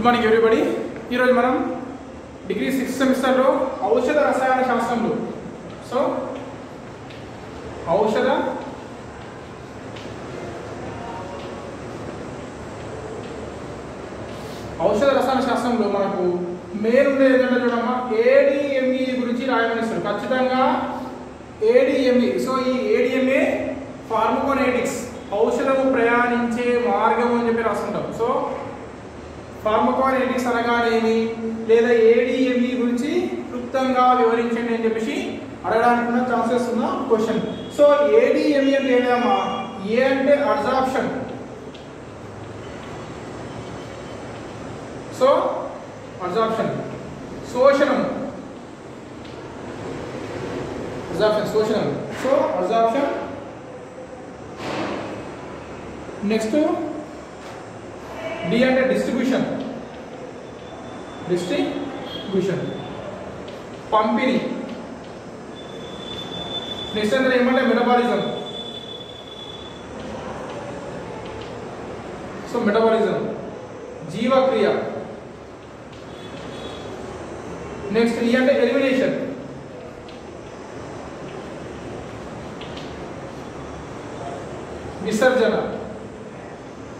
Good morning everybody ఈరోజు మనం degree sixth సెమిస్టర్లో ఔషధ రసాయన శాస్త్రంలో. సో ఔషధ ఔషధ రసాయన శాస్త్రంలో మనకు మెయిన్ ఉండేది ఏంటంటే చూడమ్మా ఏడిఎంఈ గురించి రాయమని ఇస్తారు ఖచ్చితంగా ఏడిఎంఈ సో ఈ ఏడిఎంఏ ఫార్మకోనైటిక్స్ ఔషధము ప్రయాణించే మార్గం అని చెప్పి రాస్తుంటాం సో ఫార్మకోనెటిక్స్ అనగానేమి లేదా ఏడిఎంఈ గురించి క్లుప్తంగా వివరించండి అని చెప్పేసి అడగడానికి ఛాన్సెస్ ఉన్న క్వశ్చన్. సో ఏడిఎంఈ అంటే ఏంటమ్మా ఏ అంటే అడ్జాప్షన్ సో అడ్జాప్షన్ శోషణం. Absorption శోషణం. So absorption. Next D అంటే డిస్ట్రిబ్యూషన్. డిస్ట్రిబ్యూషన్ పంపిణీ నెక్స్ట్ అంటే ఏమంటే మెటబాలిజం సో మెటబాలిజం జీవక్రియ నెక్స్ట్ ఈ అంటే ఎలిమినేషన్ విసర్జన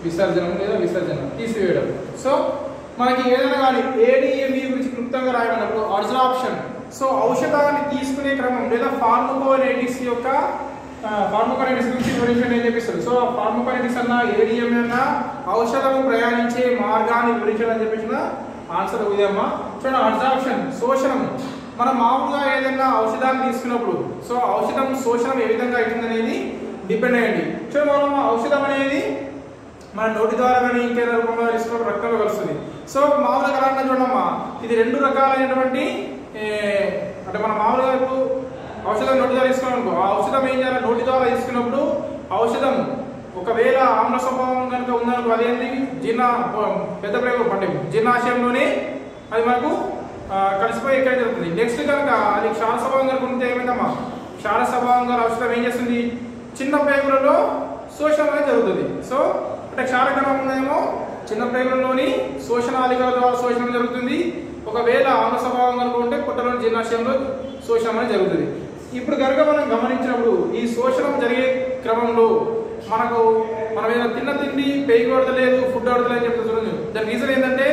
విసర్జనం లేదా విసర్జన తీసివేయడం సో మనకి ఏదైనా కానీ ఏడిఎంఈ గురించి క్లుప్తంగా రాయమన్నప్పుడు ఆప్షన్ సో ఔషధాన్ని తీసుకునే క్రమం లేదా ఫార్మకోనైటిక్స్ యొక్క ఫార్మకోనైటిక్స్ గురించి వివరించండి అని చెప్పిస్తారు సో ఫార్మకోనైటిక్స్ అన్న ఏడిఎం అన్న ఔషధము ప్రయాణించే మార్గాన్ని వివరించడం అని చెప్పేసిన ఆన్సర్ ఉదయమ్మా చూడండి అబ్జార్ప్షన్ శోషణం మనం మామూలుగా ఏదైనా ఔషధాన్ని తీసుకున్నప్పుడు సో ఔషధం శోషణం ఏ విధంగా అవుతుందనేది డిపెండ్ అయ్యండి. సో మనం ఔషధం అనేది మన నోటి ద్వారా కానీ ఇంకేదో రూపంలో తీసుకున్నప్పుడు రక్తంలో కలుస్తుంది. సో మామూలుగా ఎలా అంటే చూడమ్మా ఇది రెండు రకాలైనటువంటి అంటే మన మామూలుగా ఇప్పుడు ఔషధం నోటి ద్వారా తీసుకున్నాం ఆ ఔషధం ఏం చేయాలి? నోటి ద్వారా తీసుకున్నప్పుడు ఔషధం ఒకవేళ ఆమ్ల స్వభావం కనుక ఉందనుకో అదేంటి జీర్ణ పెద్ద ప్రయోగం అంటే జీర్ణాశయంలోనే అది మనకు కలిసిపోయి ఎక్కడ జరుగుతుంది. నెక్స్ట్ కనుక అది క్షార స్వభావం కనుక ఉంటే ఏమైందమ్మా? క్షార స్వభావం గల ఔషధం ఏం చేస్తుంది? చిన్న ప్రేగులలో శోషణ అనేది జరుగుతుంది. సో అంటే క్షారకణం ఉందేమో చిన్న ప్రేగులలోని శోషణాలికల ద్వారా శోషణ జరుగుతుంది. ఒకవేళ ఆమ్ల స్వభావం కనుక ఉంటే పుట్టలోని జీర్ణాశయంలో శోషణం అనేది జరుగుతుంది. ఇప్పుడు కనుక మనం గమనించినప్పుడు ఈ శోషణం జరిగే క్రమంలో మనకు మనం ఏదైనా తిన్న తిండి పేగి పడతలేదు ఫుడ్ పడతలేదు అని చెప్తే చూడండి. దాని రీజన్ ఏంటంటే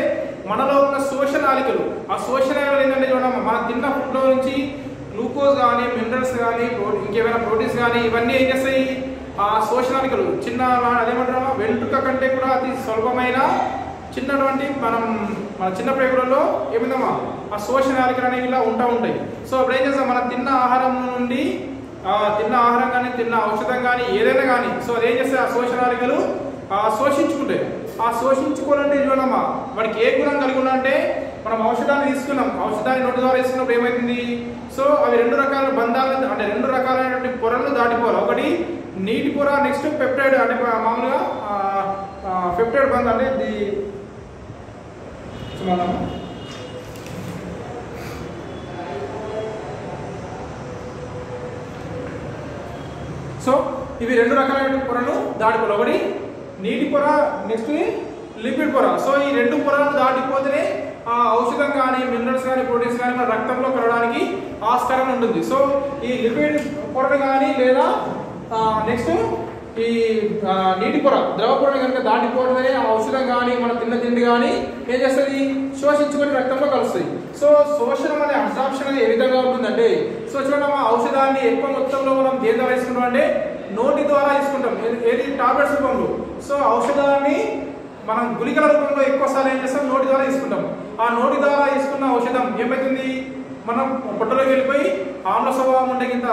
మనలో ఉన్న శోషణాలికలు. ఆ శోషణ ఏంటంటే చూడమ్మా మన తిన్న ఫుడ్లో నుంచి గ్లూకోజ్ కానీ మినరల్స్ కానీ ఇంకేమైనా ప్రోటీన్స్ కానీ ఇవన్నీ ఏం చేస్తాయి? ఆ శోషణానికలు చిన్న అదేమంటారు వెంట్రుక కంటే కూడా అతి స్వల్పమైన చిన్నటువంటి మనం మన చిన్న ప్రేగులలో ఏమిందమ్మా? ఆ శోషణాలికలు అనేవి ఇలా ఉంటా ఉంటాయి. సో అప్పుడు ఏం చేస్తాం? మనం తిన్న ఆహారం నుండి తిన్న ఆహారం కానీ తిన్న ఔషధం కానీ ఏదైనా కానీ సో ఏం చేస్తాయి? ఆ శోషణాలికలు ఆ శోషించుకుంటాయి. ఆ శోషించుకోవాలంటే చూడమ్మా వాడికి ఏ గుణం కలిగి ఉన్నా అంటే మనం ఔషధాన్ని తీసుకున్నాం. ఔషధాన్ని నోటి ద్వారా వేసుకున్నప్పుడు ఏమైతుంది? సో అవి రెండు రకాల బంధాలను అంటే రెండు రకాలైనటువంటి పొరలను దాటిపోవాలి. ఒకటి నీటి పొర నెక్స్ట్ పెప్టైడ్ అంటే మామూలుగా పెప్టైడ్ బంధం అంటే ది సో ఇవి రెండు రకాలైన పొరలు దాటిపోవాలి. ఒకటి నీటి పొర నెక్స్ట్ లిపిడ్ పొర. సో ఈ రెండు పొరలను దాటిపోతేనే ఔషధం కానీ మినరల్స్ కానీ ప్రోటీన్స్ కానీ మన రక్తంలో కలవడానికి ఆస్కారం ఉంటుంది. సో ఈ లిక్విడ్ పొరను కానీ లేదా నెక్స్ట్ ఈ నీటి పొర ద్రవ పొరను కనుక దాటిపోవడమే ఆ ఔషధం కానీ మన తిన్న తిండి కానీ ఏం చేస్తుంది? శోషించుకొని రక్తంలో కలుస్తుంది. సో శోషణం అనే అబ్జార్ప్షన్ అనేది ఏ విధంగా ఉంటుందంటే సో చూడండి ఆ ఔషధాన్ని ఎక్కువ మొత్తంలో మనం దేని ద్వారా తీసుకుంటాం అంటే నోటి ద్వారా తీసుకుంటాం. ఏది- టాబ్లెట్స్ రూపంలో. సో ఔషధాన్ని మనం గుళికల రూపంలో ఎక్కువసార్లు ఏం చేస్తాం? నోటి ద్వారా తీసుకుంటాం. ఆ నోటి ద్వారా తీసుకున్న ఔషధం ఏమవుతుంది మనం పొట్టలోకి వెళ్ళిపోయి ఆమ్ల స్వభావం ఉంటే కింద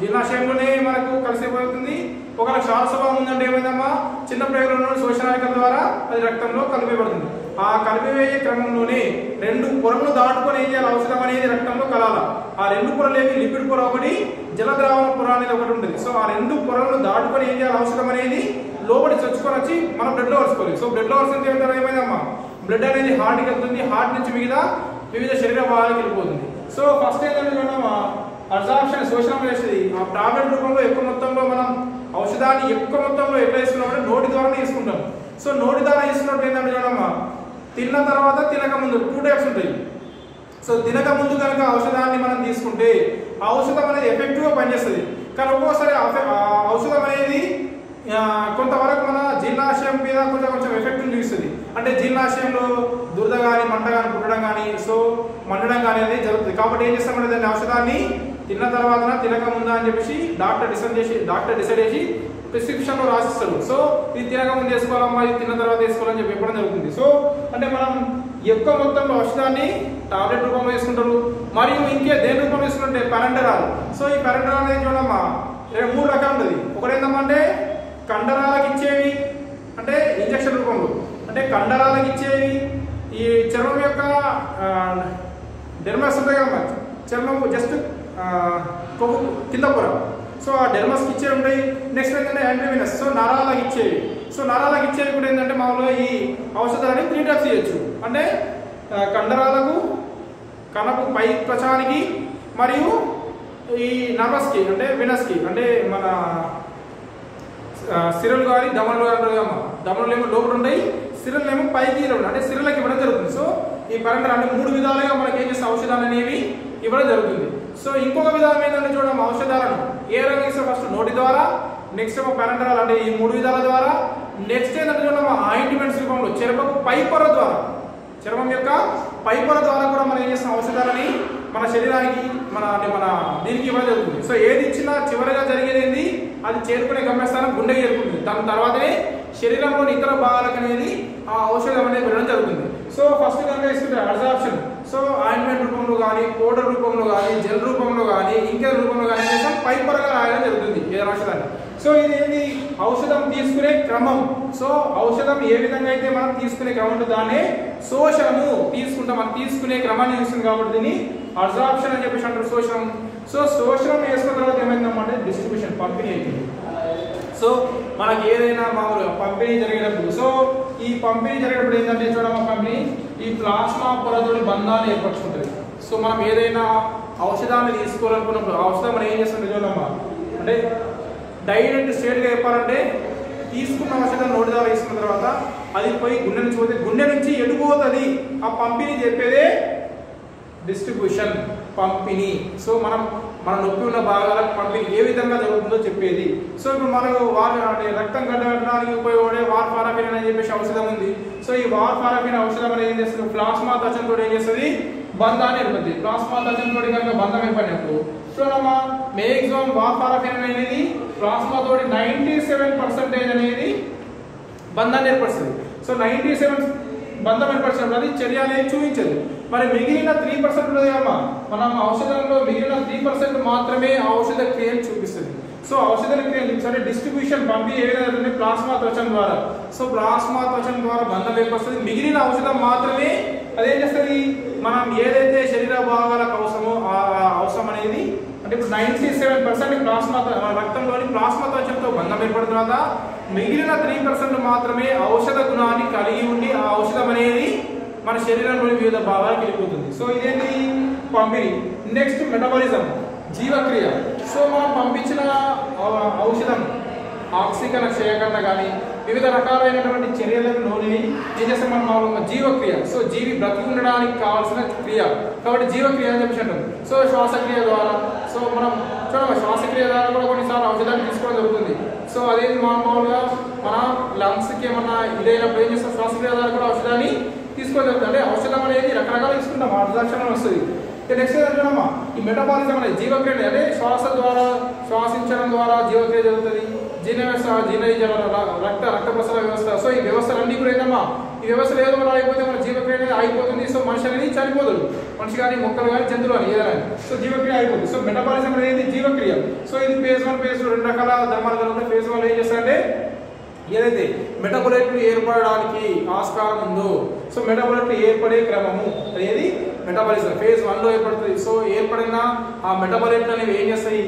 జీర్ణాశయంలోనే మనకు కలిసిపోతుంది. ఒకవేళ క్షార స్వభావం ఉందంటే ఏమైందమ్మా? చిన్న ప్రయోగంలో శోషనాయకం ద్వారా అది రక్తంలో కలిపిబడుతుంది ఆ కలిపివేయే క్రమంలోనే రెండు పొరలు దాటుకొని ఏం చేయాలి? ఔషధం అనేది రక్తంలో కలాల. ఆ రెండు పొరలు ఏవి లిపిడ్ పొర ఒకటి జల ద్రావణ పొర అనేది ఒకటి ఉంటుంది. సో ఆ రెండు పొరలను దాటుకొని ఏం చేయాలి? ఔషధం అనేది లోపలి చొచ్చుకొని వచ్చి మనం బ్లడ్లో కలుసుకోవాలి సో బ్లడ్లో కలిసిన ఏమైందమ్మా? బ్లడ్ అనేది హార్ట్కి వెళ్తుంది. హార్ట్ నుంచి మిగతా వివిధ శరీర భాగాలకు వెళ్ళిపోతుంది. సో ఫస్ట్ ఏంటంటే మనం అబ్జార్ప్షన్ శోషణం చేసేది. ఆ టాబ్లెట్ రూపంలో ఎక్కువ మొత్తంలో మనం ఔషధాన్ని ఎక్కువ మొత్తంలో ఎట్లా తీసుకున్నామంటే నోటి ద్వారా తీసుకుంటాం సో నోటి ద్వారా తీసుకున్నప్పుడు ఏంటంటే చూడమ్మా? తిన్న తర్వాత తినక ముందు టూ టైప్స్ ఉంటాయి. సో తినక ముందు కనుక ఔషధాన్ని మనం తీసుకుంటే ఆ ఔషధం అనేది ఎఫెక్టివ్గా పనిచేస్తుంది. కానీ ఒక్కోసారి ఔషధం అనేది కొంతవరకు మన జీర్ణాశయం మీద కొంచెం కొంచెం ఎఫెక్ట్ చూపిస్తుంది. అంటే జీర్ణాశయంలో దురద కానీ మంట కానీ పుట్టడం కానీ సో మండడం కానీ అనేది జరుగుతుంది. కాబట్టి ఏం చేస్తామంటే దాన్ని ఔషధాన్ని తిన్న తర్వాత తినక ముందా అని చెప్పేసి డాక్టర్ డిసైడ్ చేసి డాక్టర్ డిసైడ్ చేసి ప్రిస్క్రిప్షన్లో రాసిస్తాడు సో ఇది తినక ముందు వేసుకోవాలమ్మా ఇది తిన్న తర్వాత వేసుకోవాలని చెప్పి చెప్పడం జరుగుతుంది. సో అంటే మనం ఎక్కువ మొత్తంలో ఔషధాన్ని టాబ్లెట్ రూపంలో వేసుకుంటారు. మరియు ఇంకే దేని రూపంలో వేసుకుంటే పెరంటరాల్ సో ఈ పెరంటరాల్ అనేది చూడమ్మా మూడు రకాలు ఉంటుంది. ఒకటి అంటే కండరాలకు ఇచ్చేవి అంటే ఇంజక్షన్ రూపంలో. అంటే కండరాలకు ఇచ్చేవి ఈ చర్మం యొక్క డెర్మస్ ఉంటాయి కదా. చర్మం జస్ట్ కొవ్వు కింద పొర. సో ఆ డెర్మస్కి ఇచ్చేవి ఉంటాయి. నెక్స్ట్ ఏంటంటే యాంటీవినస్ సో నరాలకు ఇచ్చేవి. సో నరాలకు ఇచ్చేవి కూడా ఏంటంటే మామూలుగా ఈ ఔషధాన్ని త్రీ టైప్స్ చేయొచ్చు. అంటే కండరాలకు కనపు పై త్వచానికి మరియు ఈ నర్వస్కి అంటే వినస్కి అంటే మన సిరలు కానీ దమనలు కానీ ఉంటాయి కదమ్మా. దమనలు ఏమో లోపల ఉంటాయి. సిరలు ఏమో పైకి ఇవ్వడం అంటే సిరలకు ఇవ్వడం జరుగుతుంది. సో ఈ పరంగా అంటే మూడు విధాలుగా మనకి ఏం చేస్తే? ఔషధాలు అనేవి ఇవ్వడం జరుగుతుంది. సో ఇంకొక విధానం ఏంటంటే చూడడం ఔషధాలను. ఏ రకంగా ఇస్తే ఫస్ట్ నోటి ద్వారా నెక్స్ట్ ఏమో పెరంటరాలు అంటే ఈ మూడు విధాల ద్వారా. నెక్స్ట్ ఏంటంటే చూడడం ఆయింట్మెంట్స్ రూపంలో చర్మకు పై పొర ద్వారా. చర్మం యొక్క పైపొర ద్వారా కూడా మనం ఏం చేస్తాం? ఔషధాలని మన శరీరానికి మన అంటే మన దీనికి ఇవ్వడం జరుగుతుంది. సో ఏది ఇచ్చినా చివరిగా జరిగేది అది చేరుకునే గమ్యస్థానం గుండెకి చేరుకుంటుంది. దాని తర్వాతనే శరీరంలోని ఇతర భాగాలకు అనేది ఆ ఔషధం అనేది వెళ్ళడం జరుగుతుంది. సో ఫస్ట్ కనుక ఇస్తుంటే అడ్జాప్షన్ సో ఆయింట్మెంట్ రూపంలో కానీ పౌడర్ రూపంలో కానీ జెల్ రూపంలో కానీ ఇంకే రూపంలో కానీ ఏం చేస్తాం పై పొరగా రాయడం జరుగుతుంది ఏ ఔషధాన్ని సో ఇది ఏంటి ఔషధం తీసుకునే క్రమం. సో ఔషధం ఏ విధంగా అయితే మనం తీసుకునే క్రమం ఉంటుందో దాన్నే శోషణము తీసుకుంటాం. మనం తీసుకునే క్రమాన్ని చూస్తుంది కాబట్టి దీన్ని అబ్జార్ప్షన్ అని చెప్పేసి అంటారు శోషణం. సో శోషణం వేసుకున్న తర్వాత ఏమైందన్నమాట డిస్ట్రిబ్యూషన్ పంపిణీ అయింది సో మనకి ఏదైనా మామూలుగా పంపిణీ జరిగేటప్పుడు సో ఈ పంపిణీ జరిగేటప్పుడు ఏంటంటే చూడమ్మా పంపిణీ ఈ ప్లాస్మా పొరతోటి బంధాన్ని ఏర్పరచుకుంటుంది. సో మనం ఏదైనా ఔషధాన్ని తీసుకోవాలనుకున్నప్పుడు ఔషధం మనం ఏం చేస్తుంది చూడమ్మా అంటే డైరెక్ట్ స్ట్రేట్గా చెప్పాలంటే తీసుకున్న ఔషధం నోటి ద్వారా తీసుకున్న తర్వాత అది పోయి గుండె నుంచి పోతే గుండె నుంచి ఎడిపోతుంది ఆ పంపిణీ చెప్పేదే డిస్ట్రిబ్యూషన్. పంపిణీ. సో మనం మన నొప్పి ఉన్న భాగాలకు పంపిణీ ఏ విధంగా జరుగుతుందో చెప్పేది. సో ఇప్పుడు మనకు వార్ అంటే రక్తం గడ్డగట్టడానికి ఉపయోగపడే వార్ఫారాఫిన్ అని చెప్పేసి ఔషధం ఉంది. సో ఈ వార్ఫారాఫిన్ ఔషధం అనేది ఏం చేస్తుంది? ప్లాస్మా దశంతో ఏం చేస్తుంది? బంధాన్ని ఏర్పడుతుంది. ప్లాస్మా దశంతో కనుక బంధం ఏర్పడినప్పుడు. చూడమ్మా మేక్సిమం వార్ఫారాఫిన్ అనేది ప్లాస్మా తోటి నైంటీ సెవెన్ పర్సెంటేజ్ అనేది బంధాన్ని ఏర్పడుతుంది సో నైంటీ సెవెన్ బంధం ఏర్పరచడం అది చర్య అనేది చూపించదు. మరి మిగిలిన త్రీ పర్సెంట్ ఉన్నది మనం ఔషధంలో మిగిలిన త్రీ పర్సెంట్ మాత్రమే ఔషధ క్రియలు చూపిస్తుంది. సో ఔషధ క్రియలు సరే డిస్ట్రిబ్యూషన్ పంపి ఏ విధంగా ప్లాస్మా త్వచం ద్వారా. సో ప్లాస్మా త్వచం ద్వారా బంధం ఏర్పరుస్తుంది. మిగిలిన ఔషధం మాత్రమే అదేం చేస్తుంది? మనం ఏదైతే శరీర భాగాలకు అవసరమో ఆ అవసరం అనేది అంటే ఇప్పుడు నైన్టీ సెవెన్ పర్సెంట్ ప్లాస్మా మన రక్తంలోని ప్లాస్మా త్వచంతో బంధం ఏర్పడిన తర్వాత మిగిలిన త్రీ పర్సెంట్ మాత్రమే ఔషధ గుణాన్ని కలిగి ఉండి ఆ ఔషధం అనేది మన శరీరంలోని వివిధ భాగాలకు వెళ్ళిపోతుంది. సో ఇదేంటి? పంపిణీ. నెక్స్ట్ మెటబాలిజం జీవక్రియ. సో మనం పంపించిన ఔషధం ఆక్సిజన్ క్షయకరణ కానీ వివిధ రకాలైనటువంటి చర్యలకు లోని ఏం చేస్తాం మనం? మామూలుగా జీవక్రియ. సో జీవి బ్రతికి ఉండడానికి కావాల్సిన క్రియ. కాబట్టి జీవక్రియ అని చెప్పి అంటాం. సో శ్వాసక్రియ ద్వారా. సో మనం చూడమ్మా శ్వాసక్రియ ద్వారా కూడా కొన్నిసార్లు ఔషధాన్ని తీసుకోవడం జరుగుతుంది. సో అదేది మామూలుగా మన లంగ్స్కి ఏమన్నా ఇదైనప్పుడు ఏం చేస్తాం శ్వాసక్రియ ద్వారా కూడా ఔషధాన్ని తీసుకొని అంటే ఔషధం అనేది రకరకాలు తీసుకుంటాం. అర్ధాక్షరం వస్తుంది. నెక్స్ట్ ఏంటంటే ఈ మెటబాలిజం అనేది జీవక్రియ అంటే శ్వాస ద్వారా శ్వాసించడం ద్వారా జీవక్రియ జరుగుతుంది. జీర్ణ వ్యవస్థ జీర్ణ రక్త రక్త ప్రసరణ వ్యవస్థ. సో ఈ వ్యవస్థలన్నీ కూడా ఏంటమ్మా? వ్యవస్థ లేదు మనం అయిపోతే మన జీవక్రియ అనేది ఆగిపోతుంది. సో మనిషి అనేది చనిపోతాడు. మనిషి కానీ మొక్కలు కానీ జంతువులు కానీ ఏదైనా సో జీవక్రియ అయిపోతుంది సో మెటబాలిజం అనేది జీవక్రియ. సో ఇది ఫేజ్ వన్ ఫేజ్ టూ రెండు రకాల ధర్మాల తర్వాత ఫేజ్ వన్ ఏం చేస్తారంటే ఏదైతే మెటబోలైట్లు ఏర్పడడానికి ఆస్కారం ఉందో సో మెటబోలైట్లు ఏర్పడే క్రమము అనేది మెటబాలిజం ఫేజ్ వన్లో ఏర్పడుతుంది. సో ఏర్పడిన ఆ మెటబోలైట్లు అనేవి ఏం చేస్తాయి?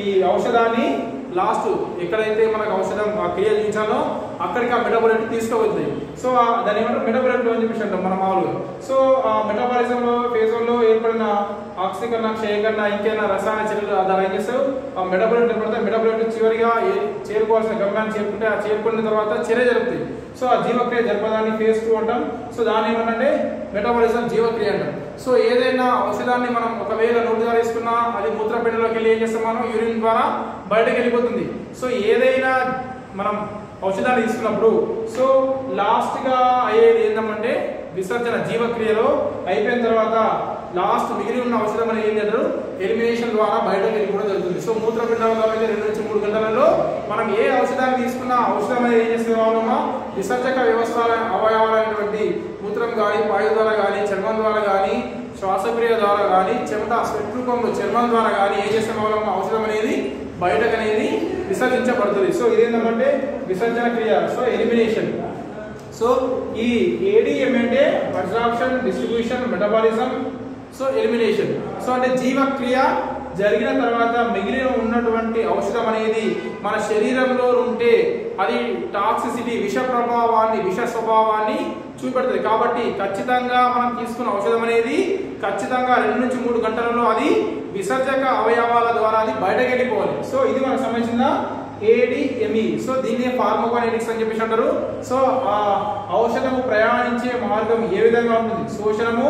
ఈ ఔషధాన్ని లాస్ట్ ఎక్కడైతే మనకు ఔషధం ఆ క్రియ చూపించాలో అక్కడికి ఆ మెటబాలిట్ తీసుకువెళ్తాయి సో దాని ఏమంటారు? మెటబాలిట్ అని చెప్పేసి అంటాం మన మామూలుగా. సో ఆ మెటబాలిజం లో ఫేజన్లో ఏర్పడిన ఆక్సీకరణ క్షయకరణ ఇంకేనా రసాయన చర్యలు ఆధారం ఏం చేస్తారు ఆ మెటబాలిట్ ఏర్పడితే మెటబాలిట్ చివరిగా చేరుకోవాల్సిన గమ్యాన్ని చేరుకుంటే ఆ చేరుకున్న తర్వాత చర్య జరుగుతాయి. సో ఆ జీవక్రియ జరపదాన్ని ఫేజ్ టూ అంటాం. సో దాని ఏమంటే మెటబాలిజం జీవక్రియ అంటాం. సో ఏదైనా ఔషధాన్ని మనం ఒకవేళ నోటి ద్వారా వేసుకున్నా అది మూత్రపిండలోకి వెళ్ళి ఏం చేస్తాం మనం? యూరిన్ ద్వారా బయటకు వెళ్ళిపోతుంది. సో ఏదైనా మనం ఔషధాన్ని తీసుకున్నప్పుడు సో లాస్ట్గా అయ్యేది ఏంటంటే విసర్జన జీవక్రియలో అయిపోయిన తర్వాత లాస్ట్ మిగిలి ఉన్న ఔషధం అనేది ఏం ఎలిమినేషన్ ద్వారా బయటకు వెళ్ళిపోవడం జరుగుతుంది. సో మూత్రపిండంలో అయితే రెండు నుంచి మూడు గంటలలో మనం ఏ ఔషధాన్ని తీసుకున్నా ఔషధం అనేది ఏం చేసే విసర్జక వ్యవస్థ అవయవాలైనటువంటి మూత్రం కానీ వాయు ద్వారా కానీ చర్మం ద్వారా కానీ శ్వాసక్రియ ద్వారా కానీ చెమట స్వెట్ రూపంలో చర్మం ద్వారా కానీ ఏం చేసిన వాళ్ళమా ఔషధం అనేది బయటకు అనేది విసర్జించబడుతుంది. సో ఇదేంటంటే విసర్జన క్రియ. సో ఎలిమినేషన్ సో ఈ ఏడిఎం అంటే absorption distribution metabolism so elimination so అంటే జీవక్రియ జరిగిన తర్వాత మిగిలిన ఉన్నటువంటి ఔషధం అనేది మన శరీరంలో ఉంటే అది టాక్సిసిటీ విష ప్రభావాన్ని విష స్వభావాన్ని చూపెడుతుంది. కాబట్టి ఖచ్చితంగా మనం తీసుకున్న ఔషధం అనేది ఖచ్చితంగా రెండు నుంచి మూడు గంటలలో అది విసర్జక అవయవాల ద్వారా అది బయటకు వెళ్ళిపోవాలి. సో ఇది మనకు సంబంధించిన ఏడిఎంఈ సో దీన్ని ఫార్మకోనెటిక్స్ అని చెప్పేసి అంటారు. సో ఆ ఔషధము ప్రయాణించే మార్గం ఏ విధంగా ఉంటుంది? శోషణము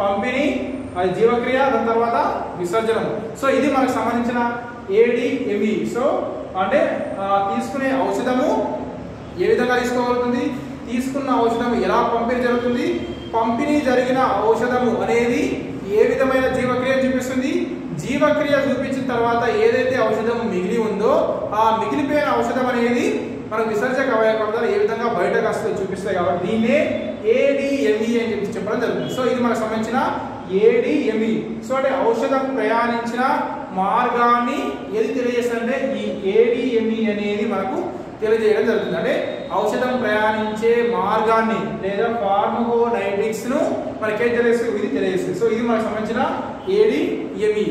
పంపిణీ అది జీవక్రియ దాని తర్వాత విసర్జనము. సో ఇది మనకు సంబంధించిన ఏడిఎంఈ సో అంటే తీసుకునే ఔషధము ఏ విధంగా తీసుకోగలుగుతుంది? తీసుకున్న ఔషధం ఎలా పంపిణీ జరుగుతుంది? పంపిణీ జరిగిన ఔషధము అనేది ఏ విధమైన జీవక్రియ చూపిస్తుంది? జీవక్రియ చూపించిన తర్వాత ఏదైతే ఔషధం మిగిలి ఉందో ఆ మిగిలిపోయిన ఔషధం అనేది మనం విసర్జక అవయవం ద్వారా ఏ విధంగా బయటకు వస్తుందో చూపిస్తాయి కాబట్టి దీన్నే ఏడిఎంఈ అని చెప్పి చెప్పడం జరుగుతుంది. సో ఇది మనకు సంబంధించిన ఏడిఎంఈ సో అంటే ఔషధం ప్రయాణించిన మార్గాన్ని ఏది తెలియజేస్తుందంటే ఈ ఏడిఎంఈ అనేది మనకు తెలియజేయడం జరుగుతుంది. అంటే ఔషధం ప్రయాణించే మార్గాన్ని లేదా ఫార్మకోడైటిక్స్ను మనకి తెలియజేస్తుంది? ఇది తెలియజేస్తుంది. సో ఇది మనకు సంబంధించిన ఏడిఎంఈ